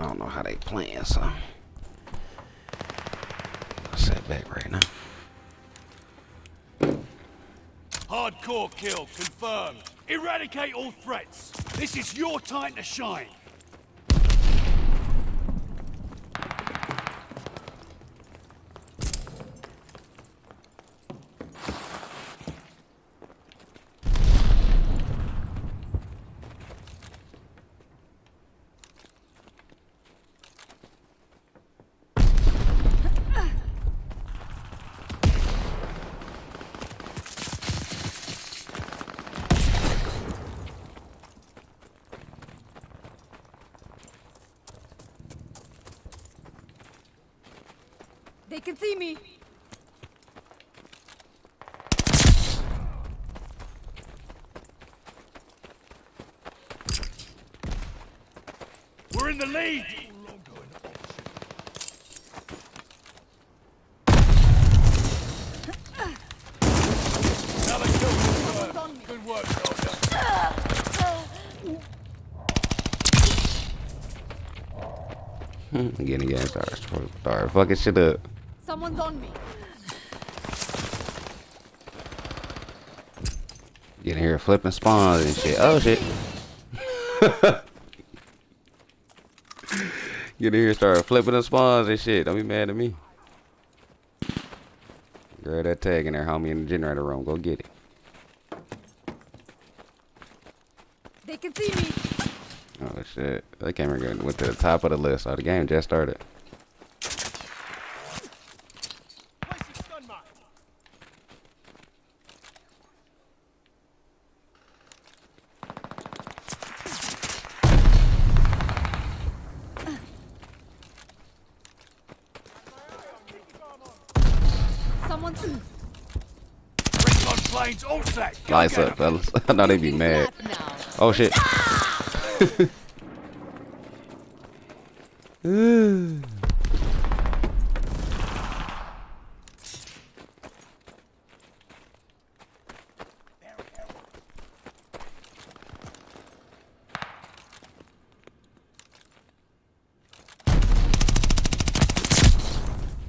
I don't know how they playing, so I'll back right now. Hardcore kill confirmed. Eradicate all threats. This is your time to shine. They can see me. We're in the lead. Another kill confirmed. Good work, soldier. Getting again, start, start fucking shit up. Someone's on me. Getting here flipping spawns and shit. Oh shit. Get in here, start flipping the spawns and shit. Don't be mad at me. Girl, that tag in there, homie, in the generator room. Go get it. They can see me. Oh shit. That camera went to the top of the list. Oh, the game just started. Someone's. Recon planes all set. Go Lights up, uh, 'em. fellas. I know they be mad. Oh shit.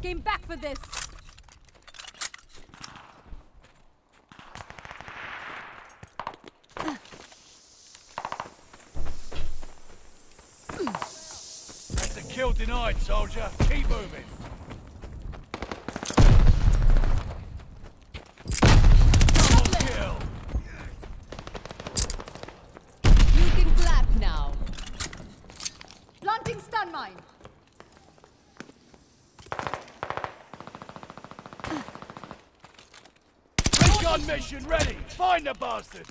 Came back for this. That's a kill denied, soldier. Keep moving. Double kill. You can clap now. Planting stun mine. Recon mission ready. Find the bastards.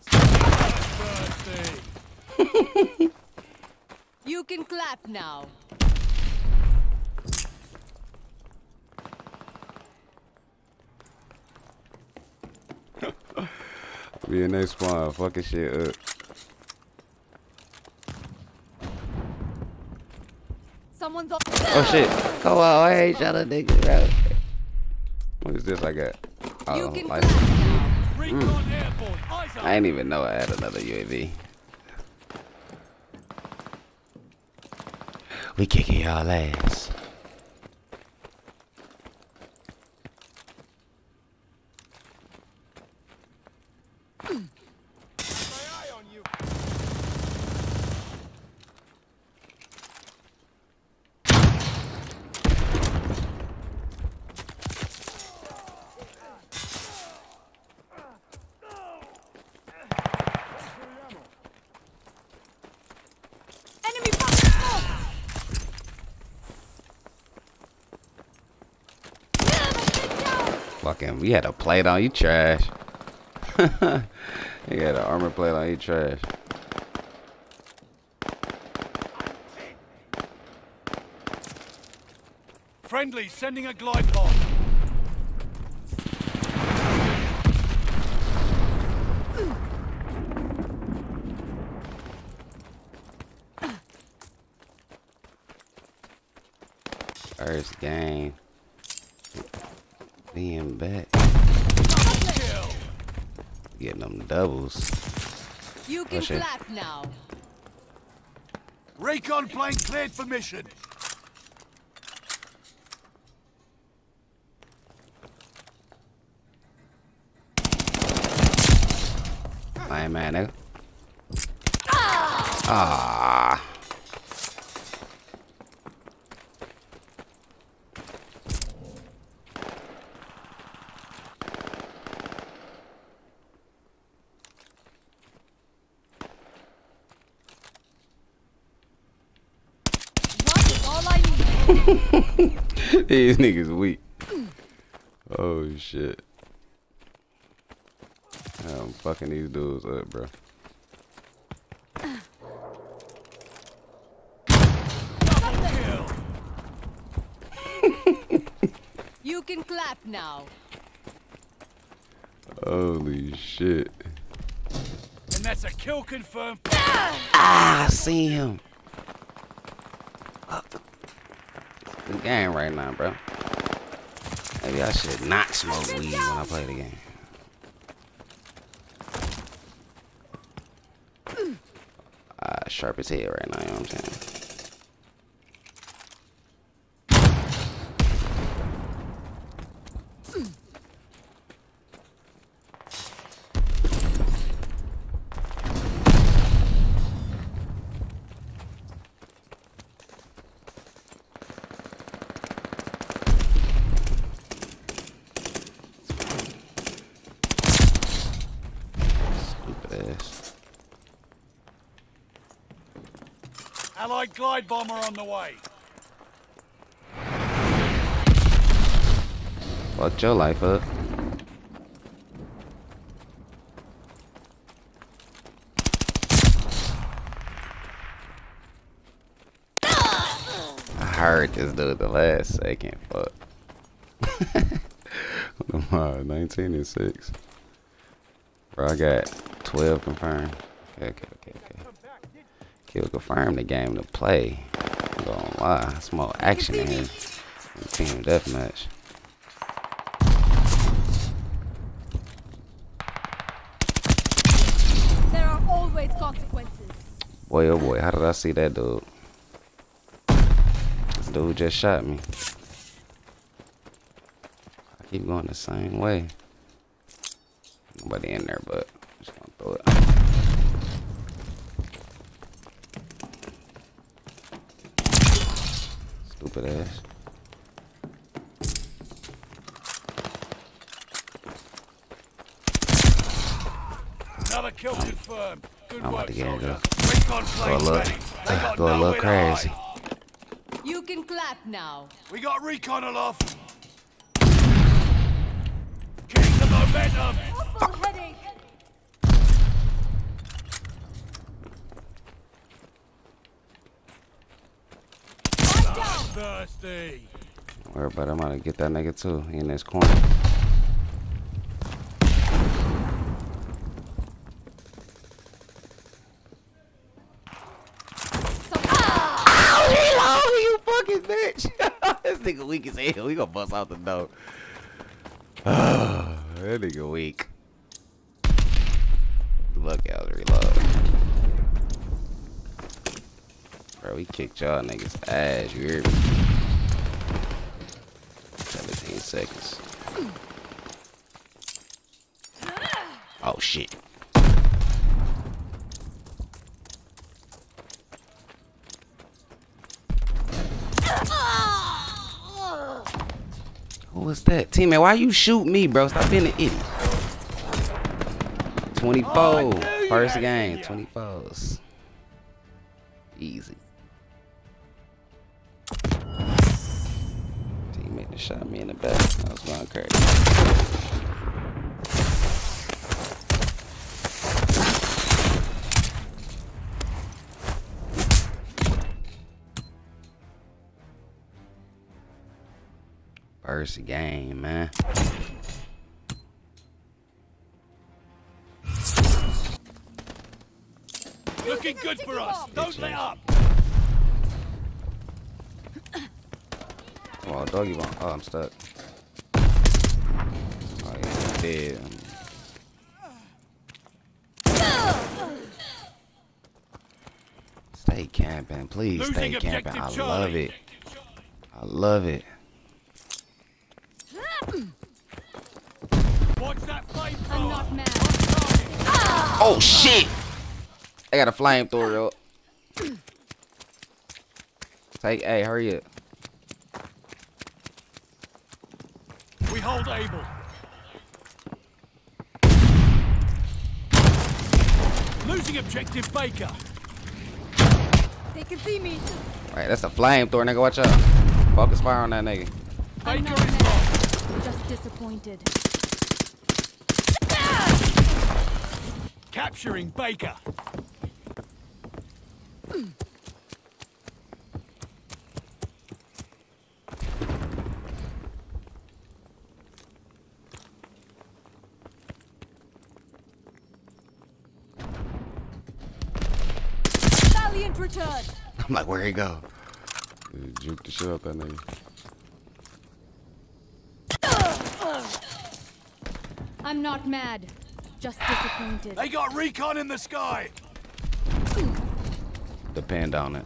Thirsty. You can clap now. Be in that spawn, fucking shit up. Someone's on. Oh shit. Go out, hey, shut up, nigga, bro. What is this I got? You Oh, can light- clap now. Recon hmm. airborne. Eyes up. I didn't even know I had another UAV. We kicking y'all ass. Enemy fucking smoke. Fucking, we had a plate on you, trash. you had an armor plate on you, trash. Friendly sending a glide pod. First game. Being back. Kill. Getting them doubles. You can shit. clap now. Recon plane cleared for mission. Lame man, nigga. Ah. One is all I need. These niggas weak. Oh shit. I'm fucking these dudes up, bro. You can clap now. Holy shit. And that's a kill confirmed. Ah, I see him. Fuck. The game right now, bro. Maybe I should not smoke weed when I play the game. Ah, sharp as hell right now, you know what I'm saying? Stupid ass. Allied glide bomber on the way. Fucked your life up. I heard this dude the last second. Fuck. uh, 19 and 6. Bro, I got 12 confirmed. Okay, okay, okay, okay. Kill confirmed the game to play. I'm gonna lie. It's more action in here. Team deathmatch. There are always consequences. Boy, oh boy, how did I see that dude? This dude just shot me. I keep going the same way. Nobody in there, but I'm just gonna throw it. Stupid ass. Another kill confirmed. Good I'm about work, to get it, soldier. though. Recon Go a plane little, ready. They got go a little nowhere to hide. crazy. You can clap now. We got recon aloft. Keep the momentum. Awful headache. Thirsty. Don't worry about it. I'm gonna get that nigga too. In this corner. Some- Oh, you fucking bitch. this nigga weak as hell. We gonna bust out the door. That nigga weak. Look out, reload. Bro, we kicked y'all niggas ass, you hear me? 17 seconds. Oh shit. Who was that? Teammate, why you shoot me, bro? Stop being an idiot. 24. Oh, I knew you First game, in ya. 24s. Easy. Teammate just shot me in the back. I was going crazy. First game, man. Looking good for us. Don't let up. Oh, doggy bomb. Oh, I'm stuck. Oh, yeah, I'm dead. Stay camping, please. Stay camping. I love it. I love it. Watch that I'm flamethrower. not mad. Oh shit! I got a flamethrower up. Take, hey, hurry up. We hold Able. Losing objective Baker. They can see me. Right, that's a flamethrower, nigga. Watch out. Focus fire on that nigga. Baker is lost. Just disappointed. Capturing Baker. Valiant return. I'm like, where he go? Dude, Juke the shit out that nigga. I'm not mad. Just disappointed. They got recon in the sky. Depend on it.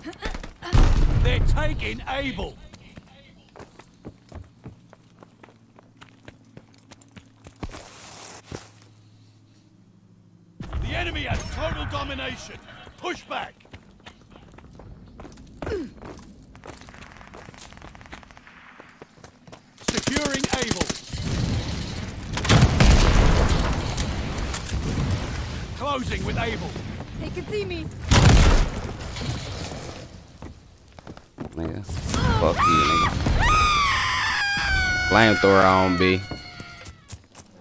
They're taking Able. The enemy has total domination. Push back. Securing Able. Closing with Able. They can see me. Nigga. Fuck you, nigga. Flamethrower on B.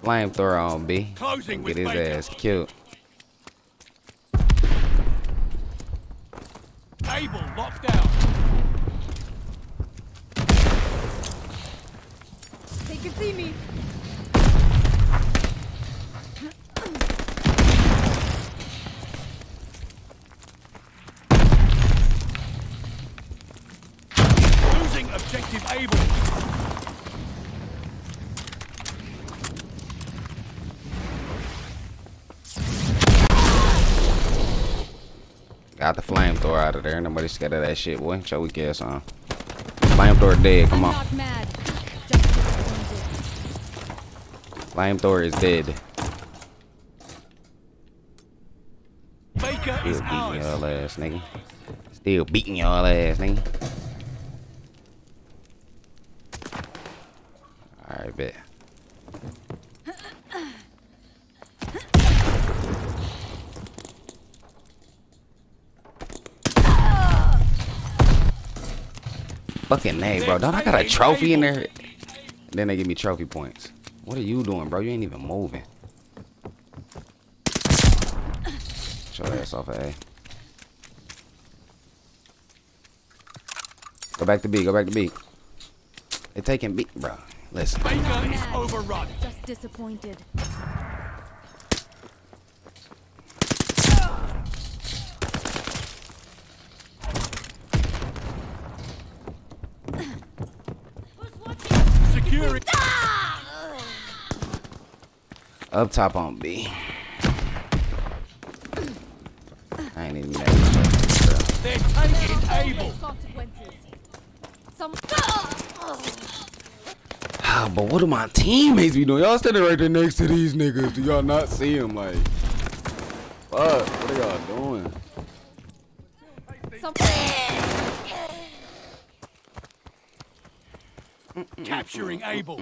Flamethrower on B. Closing Get with his Baker. ass killed. Out of there. Nobody scared of that shit, boy. Show we ass on. Flamethrower dead. Come on. not mad. Just disappointed. Flamethrower is dead. Baker Still beating ours. y'all ass, nigga. Still beating y'all ass, nigga. Alright, bet. Fucking name, bro. Don't I got a trophy in there? Then they give me trophy points. What are you doing, bro? You ain't even moving. Show that ass off of A. Go back to B. Go back to B. They taking B, bro. Listen. Baker is overrun. Just disappointed. Securing. Up top on B. I ain't even mad They're taking Able. Always consequences. Some. Ah, but what do my teammates be doing? Y'all standing right there next to these niggas. Do y'all not see them? Like, fuck. What are y'all doing? Some. Capturing Able.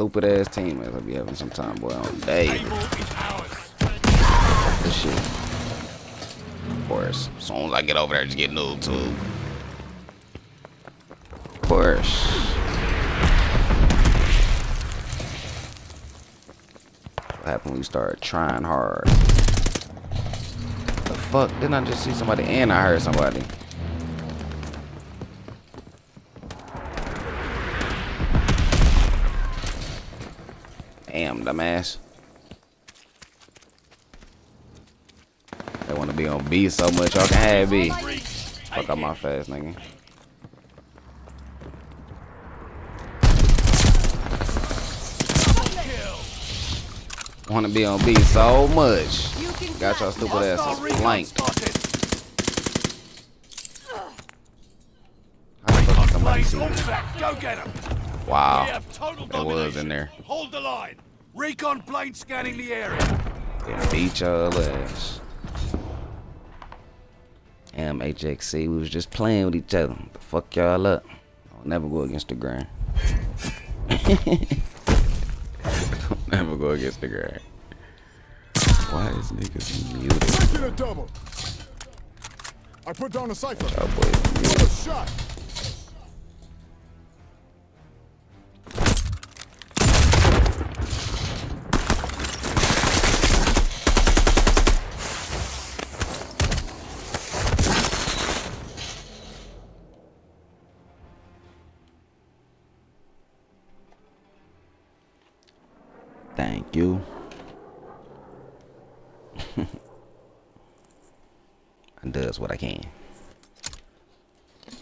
Stupid ass teammates I be having some time, boy. On day. This shit. Of course. As soon as I get over there, just get noob too. Of course. What happened when you start trying hard? The fuck? Didn't I just see somebody and I heard somebody? Damn, dumbass. They want to be on B so much, y'all can have B. Fuck up my face, nigga. Want to be on B so much. Got y'all stupid asses flanked. Go get. We Wow. That was in there. Hold the line. Recon plane scanning the area. They beat y'all ass. Damn, HXC, we was just playing with each other. The fuck y'all up. I'll never go against the grain. never go against the grain. Why is niggas muted? Making a double. I put down a cipher. Y'all boys muted. You. I does what I can.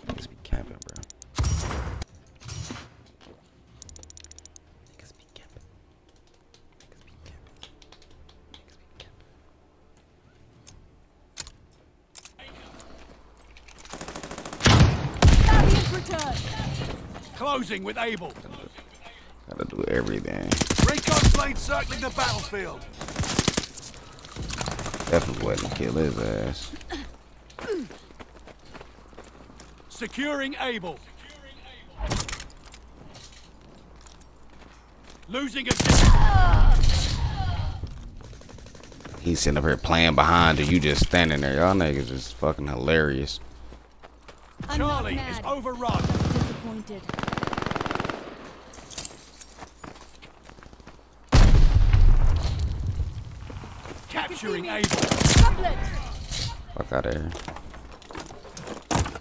Niggas be camping, bro. Niggas be camping. Niggas be camping. Niggas be camping. Closing with Able. Gotta do everything. Recon plane circling the battlefield. Definitely waiting to kill his ass. Securing Able. Losing objective. He's sitting up here playing behind you. You just standing there. Y'all niggas is fucking hilarious. I'm Charlie is overrun. Disappointed. Capturing me. Able. Couplet. Fuck out of here.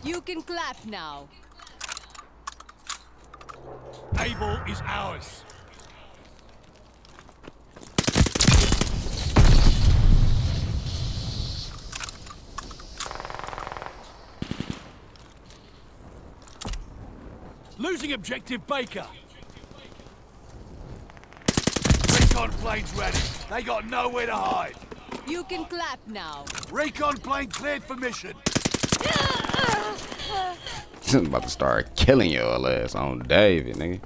You can clap now. Able is ours. Losing objective Baker. Recon planes ready. They got nowhere to hide. You can clap now. Recon plane cleared for mission. He's about to start killing your ass on David, nigga.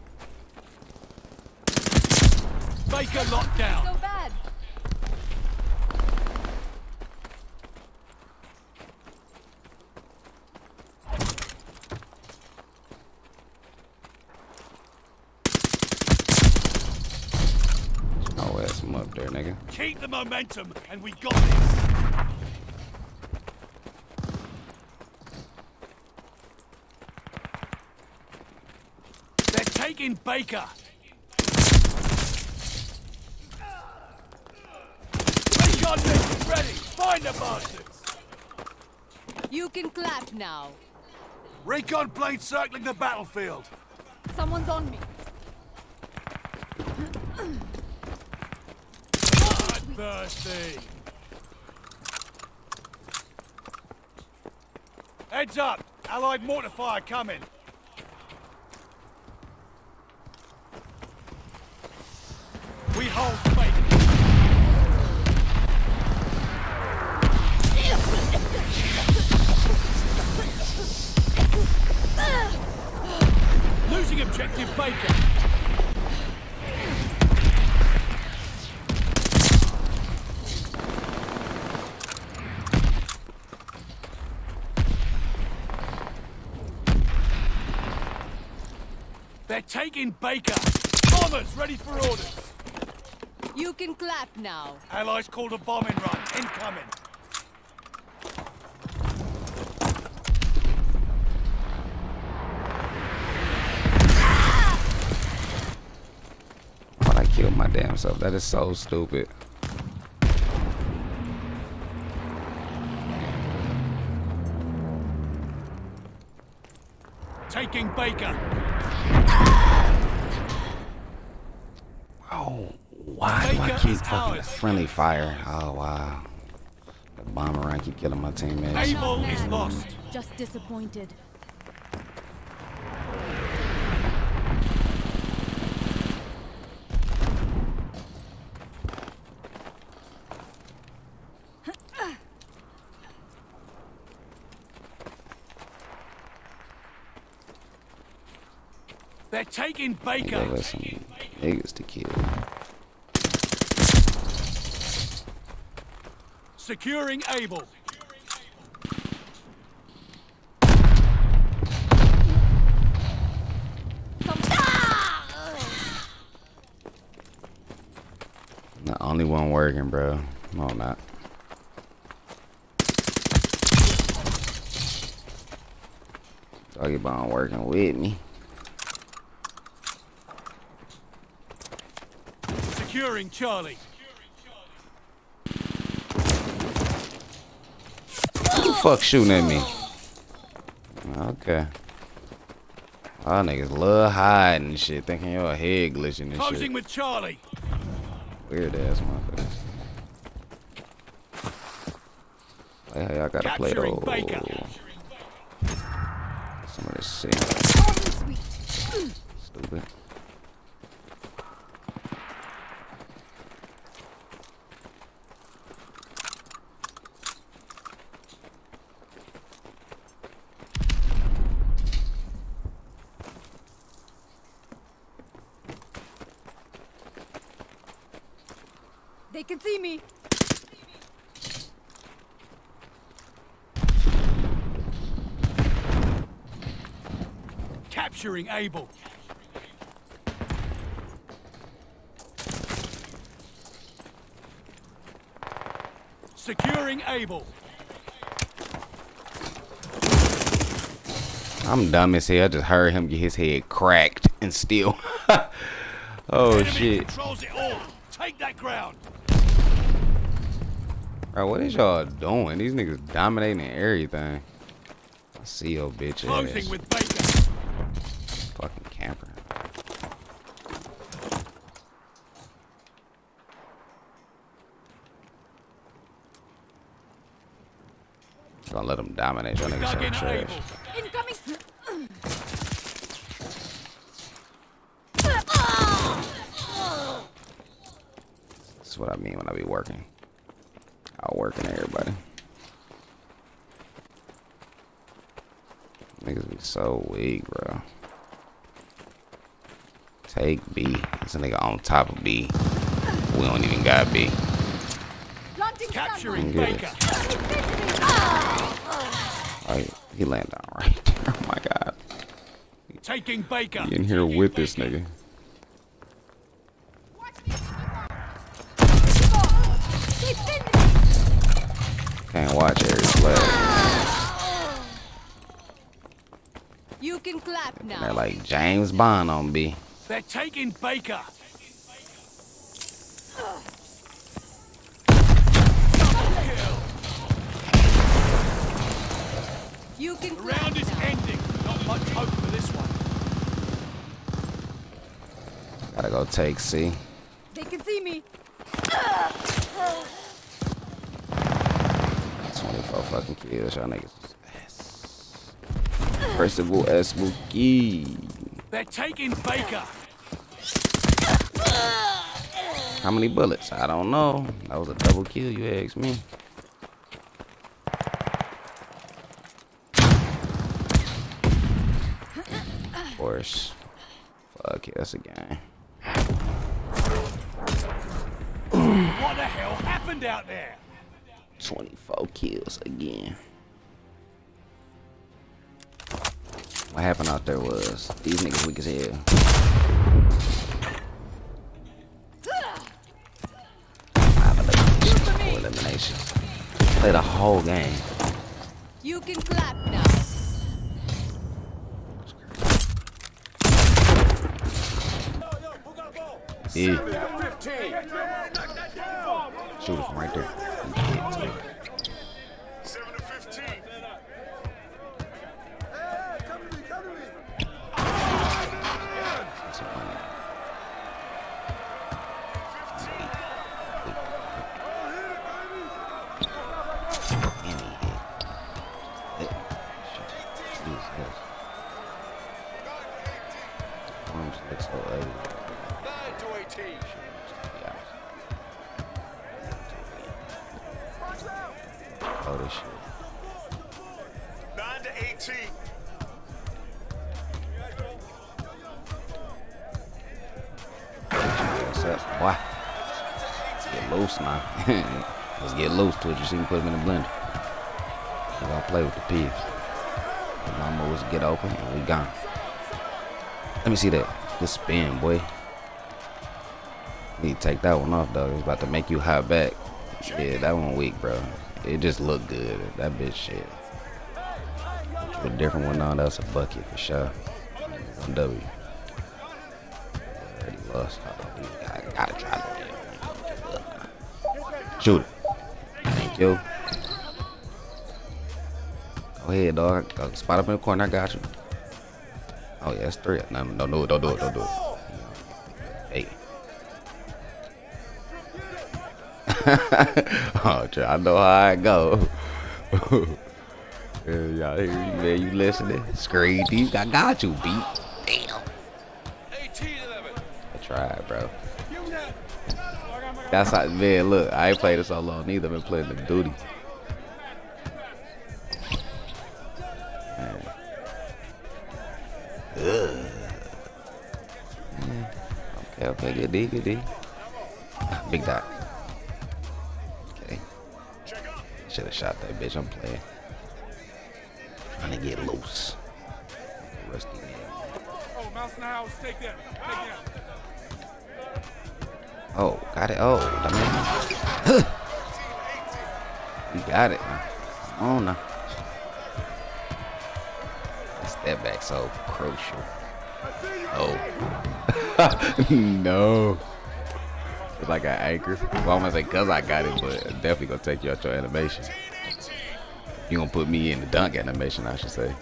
Baker locked down. So bad. Oh, ass him up there, nigga. Keep the momentum, and we got this. They're taking Baker. Recon mission ready. Find the bastards. You can clap now. Recon plane circling the battlefield. Someone's on me. Bloodthirsty. Heads up. Allied mortar fire coming. We hold Baker. Losing objective Baker. They're taking Baker. Bombers ready for orders. You can clap now. Allies called a bombing run. Incoming. Why'd I kill my damn self? That is so stupid. friendly fire. Oh, wow. The bomber I keep killing my teammates. Able is lost. Just disappointed. They're taking Baker. They gave us some niggas to kill. Securing Able. The only one working, bro. No, I'm not. Doggy Bone working with me. Securing Charlie. Who the fuck shooting at me? Okay. Y'all niggas love hiding and shit, thinking your head glitching and Closing shit. with Charlie. Weird ass motherfuckers. Like how y'all gotta play Capturing those. Baker. Some of this shit. Stupid. They can see me. Capturing Able. Securing Able. I'm dumb as hell. I just heard him get his head cracked and still. oh Enemy shit. controls it all. Take that ground. Bro, what is y'all doing? These niggas dominating everything. I see your bitch ass. with Baker. Fucking camper. Gonna let them dominate. Y'all niggas so trash. Incoming. That's what I mean when I be working. Out working everybody. Niggas be so weak, bro. Take B. This a nigga on top of B. We don't even got B. Capturing Good. Baker. He landed down right there. Oh my god. Taking Baker. He in here with this nigga. They pinned me. Can't watch every play. You can clap now. They're like James Bond on B. They're taking Baker. You can The clap round is now. ending. Not much hope for this one. Gotta go take C. They can see me. 24 fucking kills. Y'all niggas is ass. Percival S. Bookie. They're taking Baker. How many bullets? I don't know. That was a double kill, you asked me. Of course. Fuck yeah, that's a game. What the hell happened out there? 24 kills again. What happened out there was these niggas weak as hell. Five eliminations, four eliminations. Play the whole game. You can clap now. Yeah. 15. Shoot it from right there. Gone. Let me see that. Good spin, boy. Need to take that one off though. It's about to make you high back. Yeah, that one weak, bro. It just looked good. That bitch shit. A different one on. That's a bucket for sure. One W. Already lost. I gotta try again. Shoot it. Thank you. Go ahead, dog. Spot up in the corner. I got you. Oh yeah, that's three. No, no, no, don't do it. Don't do it. Hey. oh, I know how I go. yeah, y'all hear you, man. You listening? Scream deep. I got you, beat. Damn. I tried, bro. That's how, man, look, I ain't played it so long neither. I've been playing the duty. Ugh. Okay, okay, good D, good D. Ah, big dot. Okay. Should have shot that bitch. I'm playing. Trying to get loose. Rusty man. Oh, mouse in the house. Take that. Take that. Oh, got it. Oh, man. you got it. Oh, on now. Step back so crucial. Oh. no. It's like an anchor. Well, I'm gonna say cause I got it, but it's definitely gonna take you out your animation. You gonna put me in the dunk animation, I should say.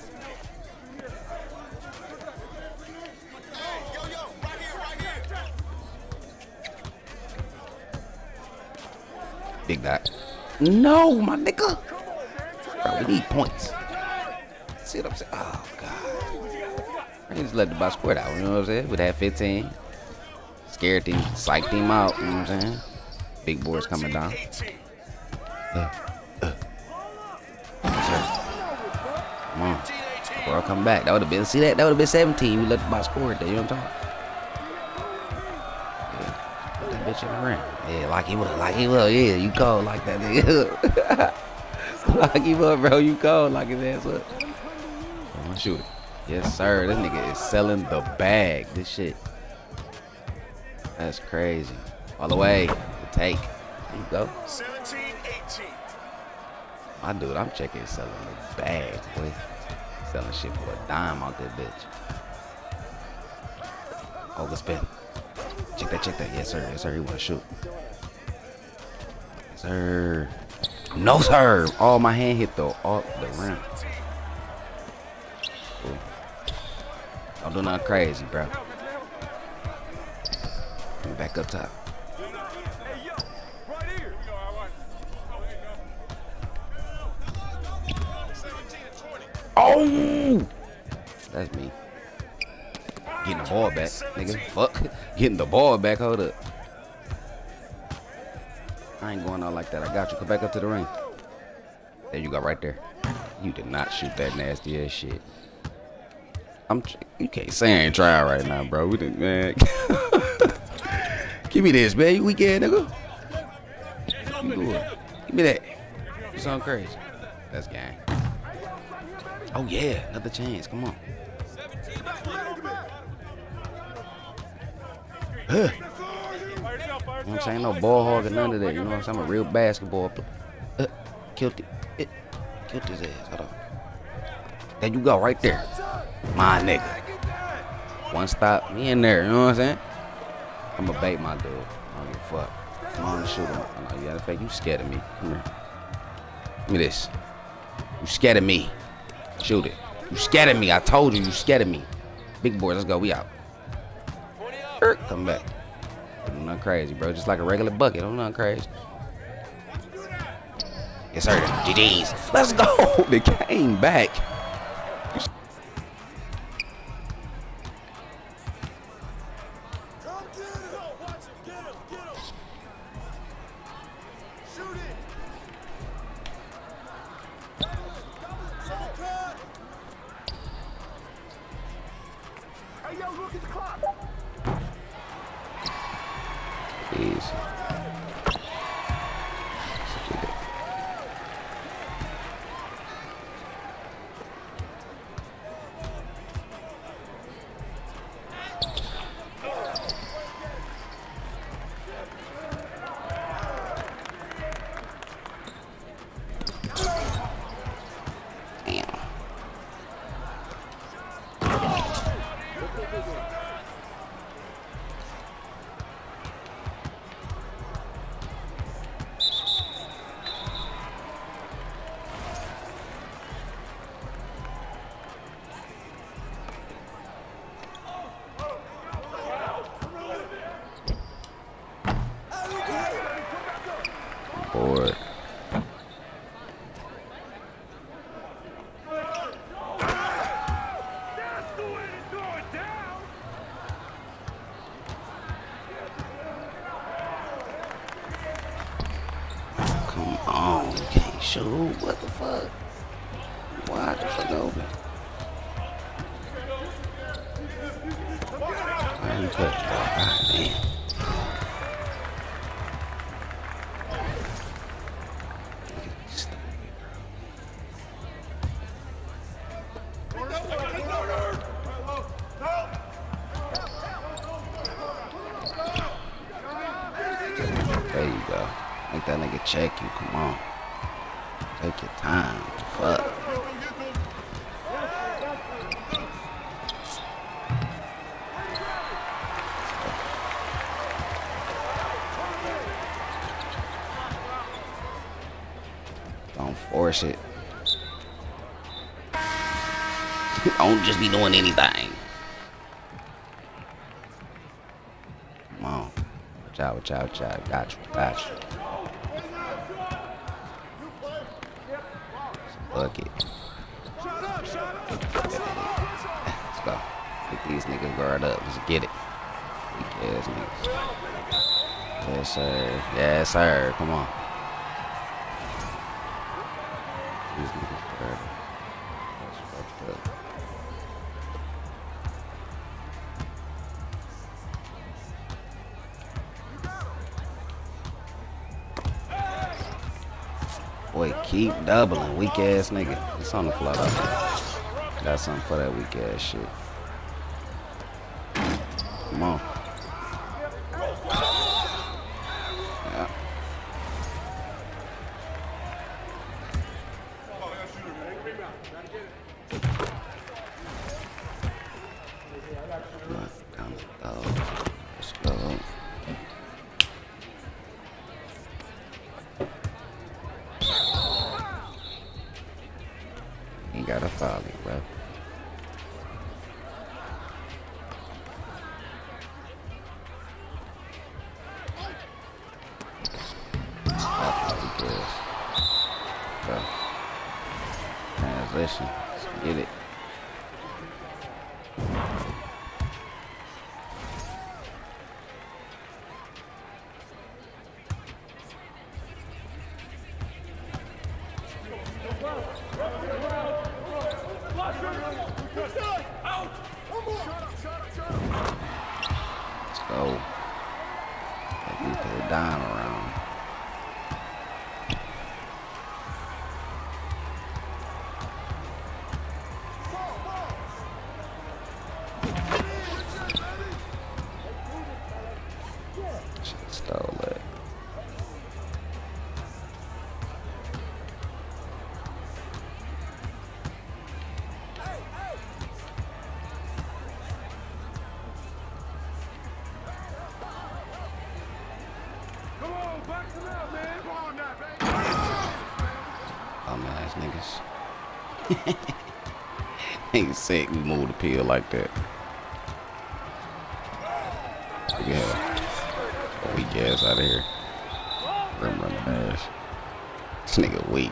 Big dot. No, my nigga. Bro, we need points. See what I'm saying? Oh, God. I just let the box squirt out, you know what I'm saying? With that 15. Scared him, psyched him out, you know what I'm saying? Big boys coming down. Uh, uh. Come on. Bro, come back. That would have been, see that? That would have been 17. We let the box score it there, you know what I'm talking yeah. Put that bitch in the ring. Yeah, like he was, like he was. Yeah, you cold like that, nigga. Lock him up, bro. You cold. like his ass up. Come shoot it. Yes, sir. This nigga is selling the bag. This shit. That's crazy. All the way. The take. There you go. 17, 18. My dude, I'm checking selling the bag, boy. Selling shit for a dime out that bitch. Oh, let's spin. Check that, check that. Yes, sir. Yes, sir. He want to shoot. Yes, sir. No, sir. Oh, my hand hit the off the rim. Don't do nothing crazy, bro. Back up top. Hey, yo. Right here. You know, I want. There you go. 17 and 20. Oh! That's me. Getting the ball back, nigga. Fuck. Getting the ball back. Hold up. I ain't going out like that. I got you. Come back up to the ring. There you go, right there. You did not shoot that nasty ass shit. I'm. You can't say I ain't trying right now, bro. We didn't, man. Give me this, man. You weekend, nigga. You do it. Give me that. You sound crazy. That's gang. Oh yeah, another chance. Come on. Huh. By yourself, by You know I'm saying? No ball hog or none of that. You know what I'm saying? I'm a real basketball player. Uh, killed it. it. Killed his ass. Hold on. There you go, right there. My nigga. One stop, me in there. You know what I'm saying? I'm to bait my dude. I don't give a fuck. Come on, shoot him. I know you got to fake. You scared of me. Come here. Give me this. You scared of me. Shoot it. You scared of me. I told you you scared of me. Big boy, let's go. We out. Er, Come back. Don't nothing crazy, bro. Just like a regular bucket. I'm not crazy. Yes, sir. GG's. Let's go. They came back. You. What Don't force it. Don't just be doing anything. Come on. Watch out, watch out, watch out. Got you, got you. Fuck it. Let's go. Get these niggas guard up. Let's get it. Weak ass niggas. Yes, sir. Yes, sir. Come on. Boy, keep doubling, weak ass nigga. It's on the floor. Got something for that weak ass shit. Oh, Bum ass niggas. Ain't sick, we move the pill like that. Yeah. Oh, weak ass out of here. Rim run dash. This nigga weak.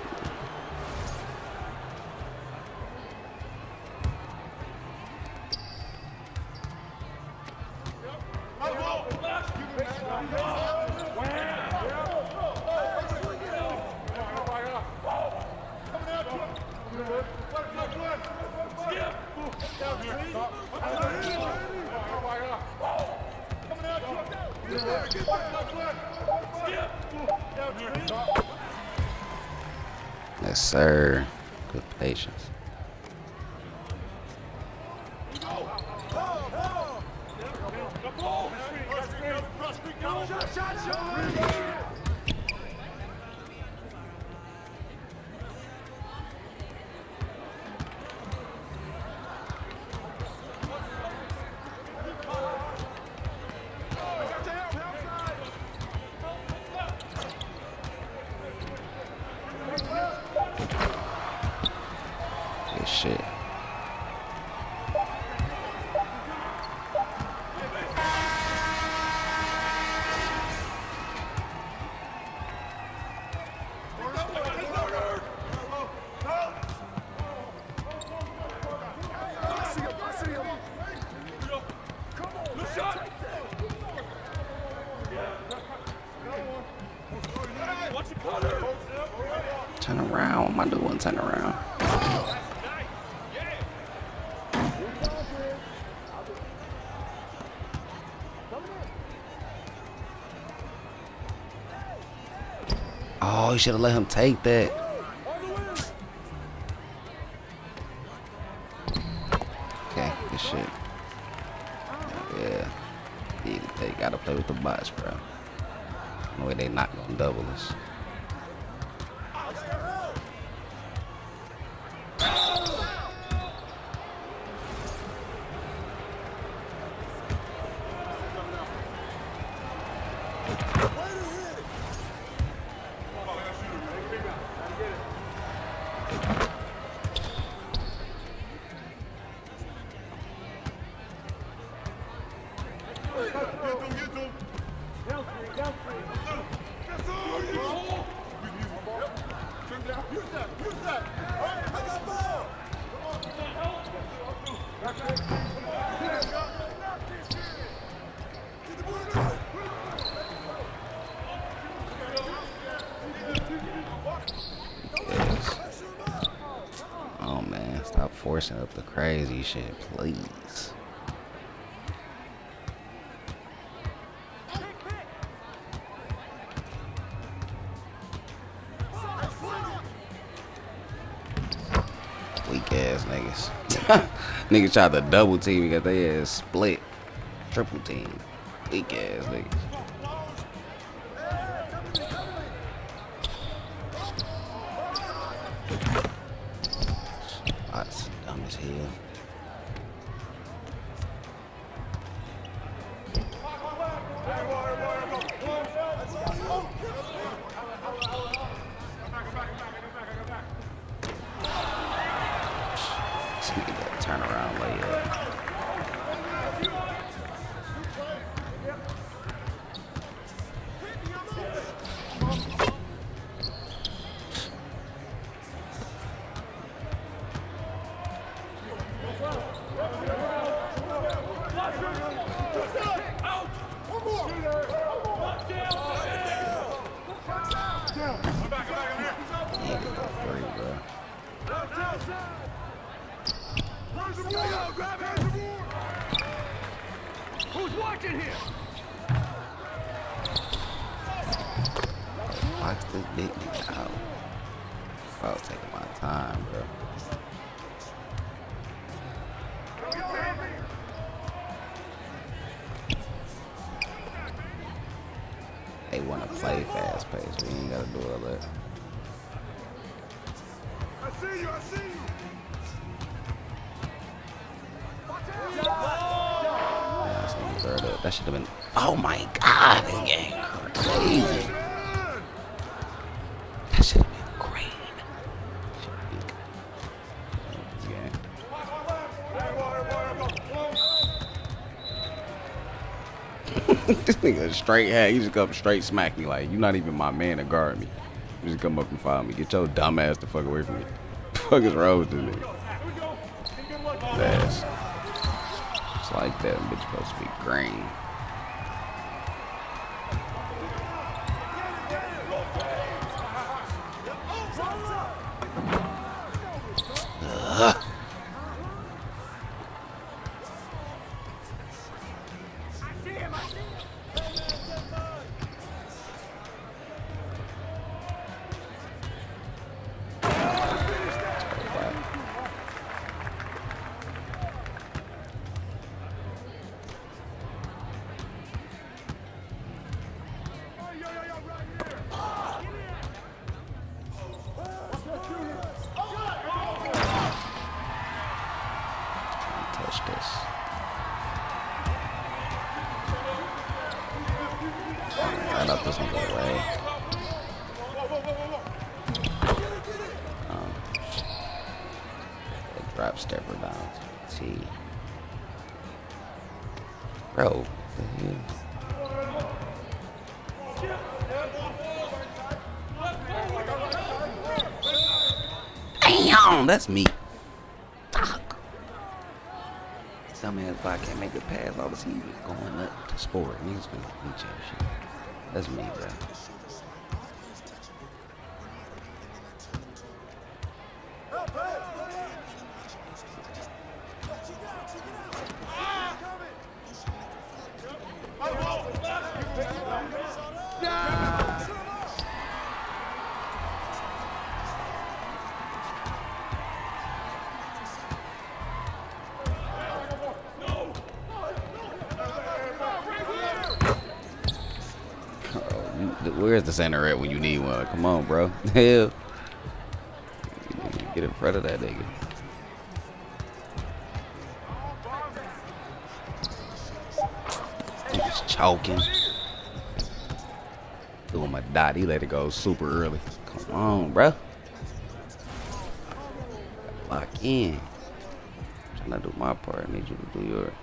Turn around. My I doing? Turn around. Oh, you should have let him take that. Please. Weak ass niggas. niggas tried to double team got they ass split. Triple team. Weak ass niggas. That's. That should have been. Oh my god, this game crazy. That should have been green. Yeah. this nigga straight hat. He just come straight smack me like you're not even my man to guard me. You just come up and follow me. Get your dumb ass the fuck away from me. fuck is wrong with this nigga? Ass. It's like that. Bitch supposed to be green. That's me. Fuck. Some ass boy can't make a pass. All of a sudden, he going up to score. Niggas beat your shit. That's me, bro. Where's the center at when you need one? Come on, bro. Hell. Get in front of that nigga. He's choking. Doing my dot. He let it go super early. Come on, bro. Lock in. trying to do my part. I need you to do yours.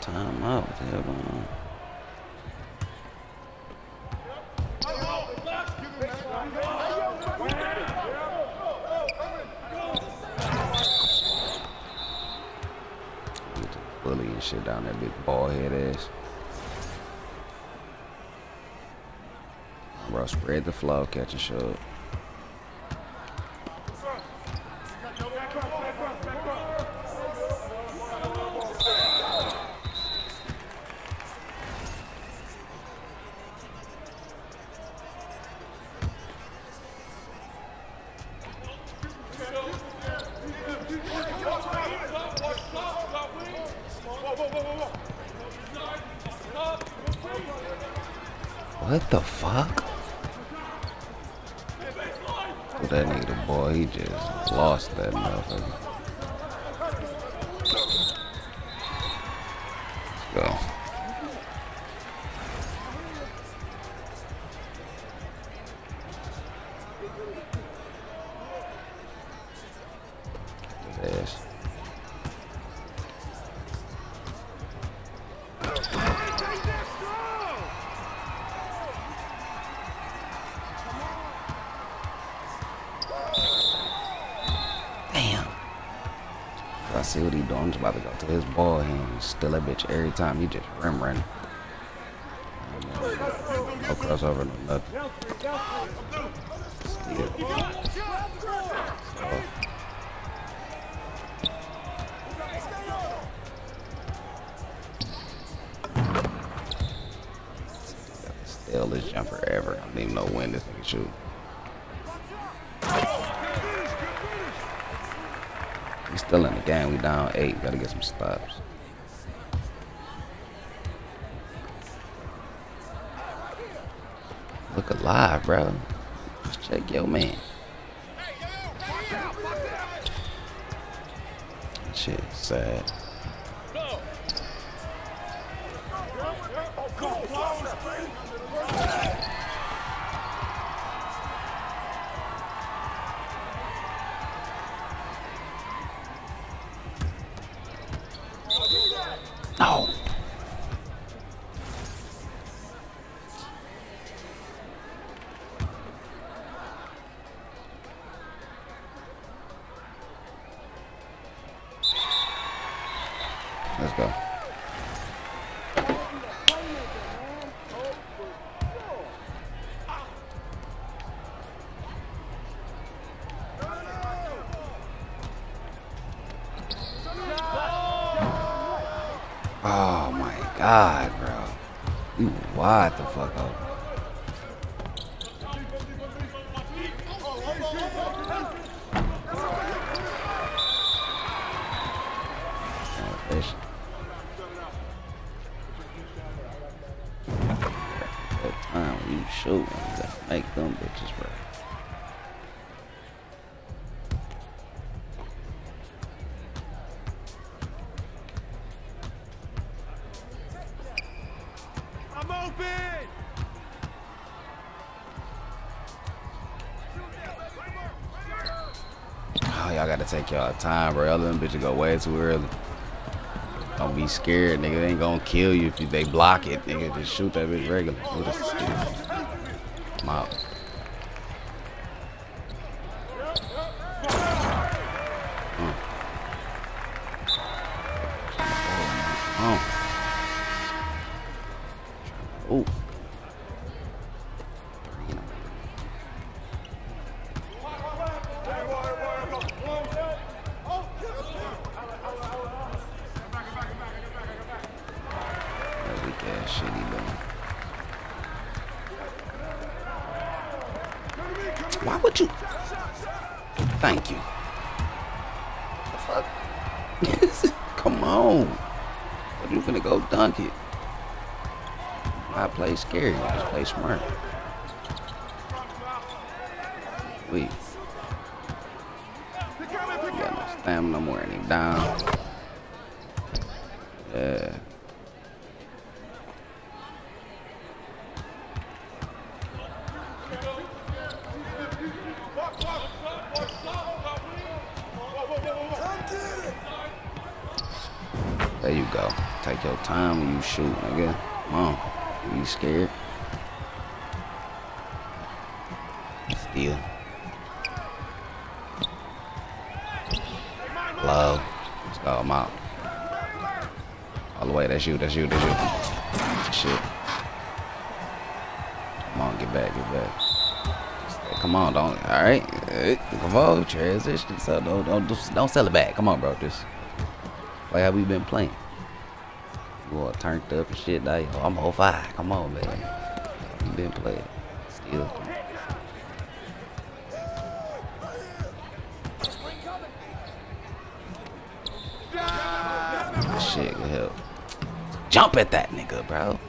Time out. What the hell going on? Get the bully and shit down that big ball head ass. Bro, spread the flow, catch and shoot. What the fuck? That nigga, boy, he just lost that motherfucker. Still a bitch every time. He just rim running. No crossover, no nothing. Still this jumper ever. I don't even know when this nigga shoot. We still in the game. We down eight. Gotta get some stops. Bro. Check your man. Shit, sad. Take y'all uh, time, bro. Other than bitches go way too early. Don't be scared, nigga. They ain't gonna kill you if they block it, nigga. Just shoot that bitch regular. This stupid. I'm out. Thank you. The fuck? Come on. What are you finna go dunk it? I play scary. I just play smart. That's you. That's you. That's you. Shit. Come on. Get back. Get back. Come on. Don't. All right. Come on. Transition. So don't don't don't sell it back. Come on, bro. Just like how we been playing. All turned up and shit. Now, oh, I'm 05. Come on, man. You been playing. Still. Bro.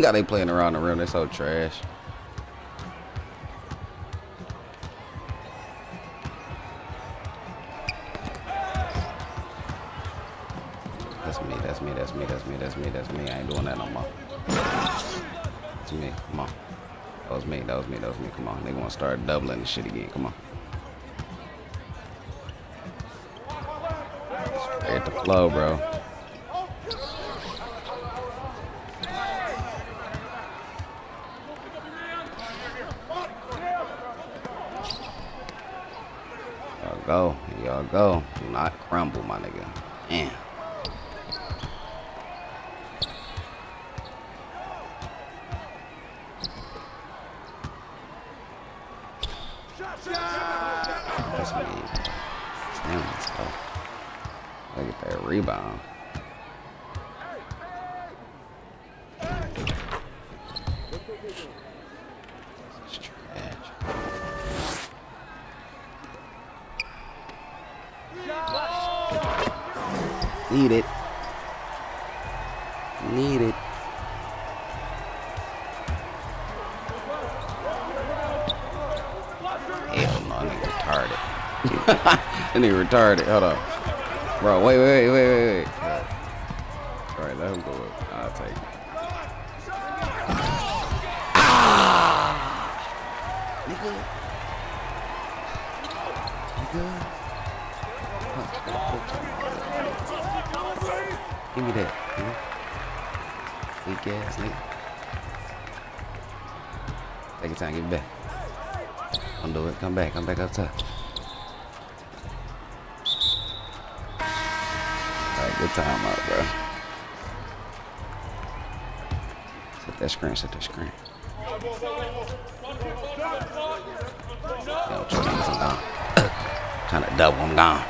got they playing around the rim. They so trash. That's me. That's me. That's me. That's me. That's me. That's me. I ain't doing that no more. It's me. Come on. That was me. That was me. That was me. Come on. They gonna start doubling the shit again. Come on. Straight the flow, bro. Go. Retarded. Hold on. Bro, wait, wait, wait, wait, Good time out, bro. Set that screen, set that screen. Yo, two niggas, I'm gone. Trying to double, I'm gone.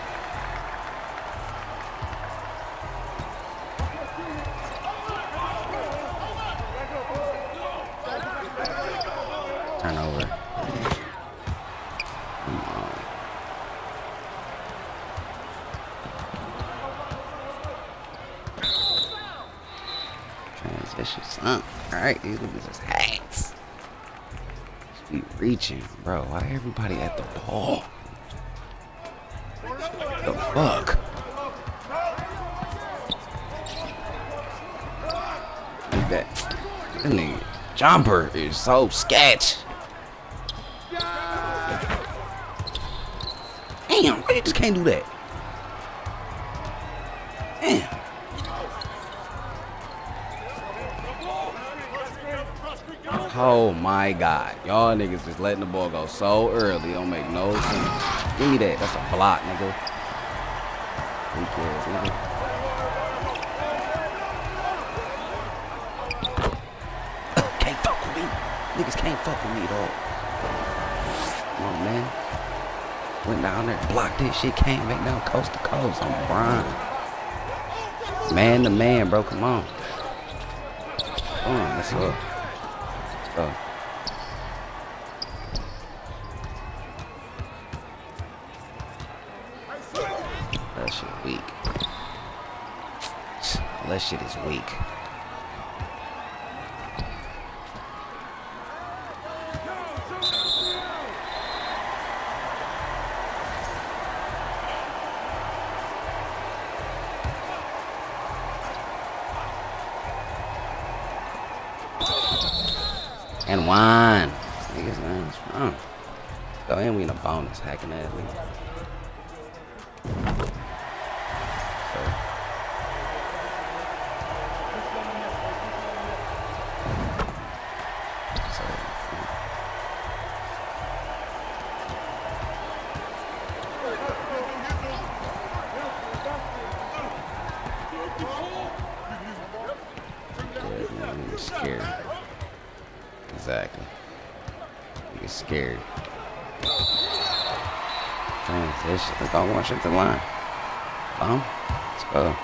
Turn over. Come on. Transition, son. Alright, these niggas is hacks. Just be reaching, bro. Why everybody at the ball? The fuck? Look at that. That nigga jumper is so sketch. Damn, why you just can't do that? Oh my god. Y'all niggas just letting the ball go so early. Don't make no sense. Give me that. That's a block, nigga. Who cares, nigga? can't fuck with me. Niggas can't fuck with me, dog. Come on, man. Went down there, blocked this shit, came back down coast to coast. I'm Brian. Man to man, bro. Come on. Come on, let's go. That weak. And wine. Niggas, man, wrong. Go and we in a bonus hacking ass nigga. So, At the line. Boom. Let's go.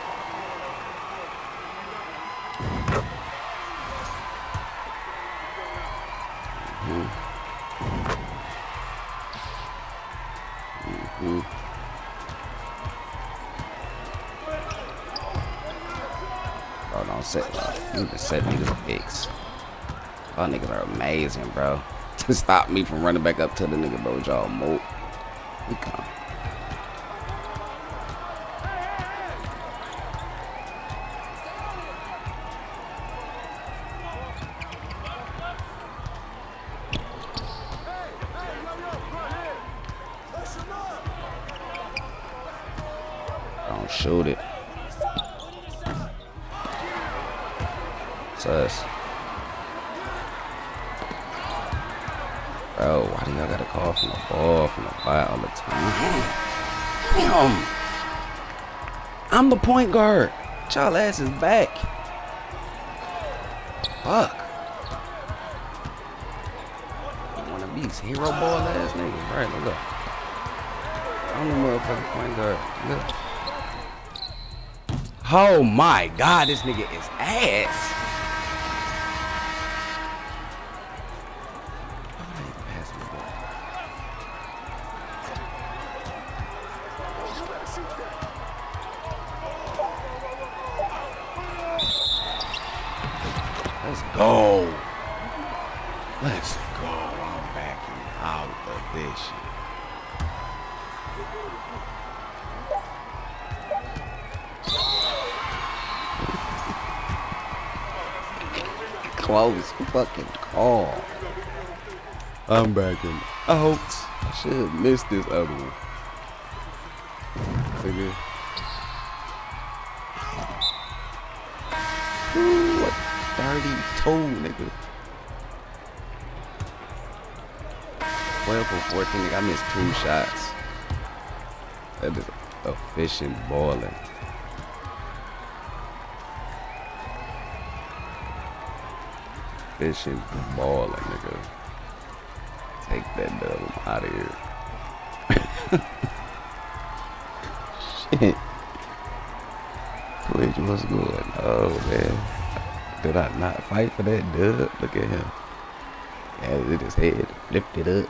Mhm. Mhm. Bro, don't set. Bro. You to set niggas picks. Y'all niggas are amazing, bro. To stop me from running back up to the nigga, bro. Y'all moat. We come. Why do y'all gotta call from the ball, from the bot all the time? Damn. I'm the point guard. Y'all ass is back. Fuck. One of these hero ball ass niggas. Right, look up. I'm the motherfucking point guard. Look. Oh my god, this nigga is ass. Out. I should have missed this other one. Figure. Ooh, what 32, nigga. 12 for 14, nigga. I missed two shots. That is efficient balling. Efficient balling, nigga. Out of here. Shit. Twitch, what's good? Oh, man. Did I not fight for that dub? Look at him. Yeah, it his head, flipped it up.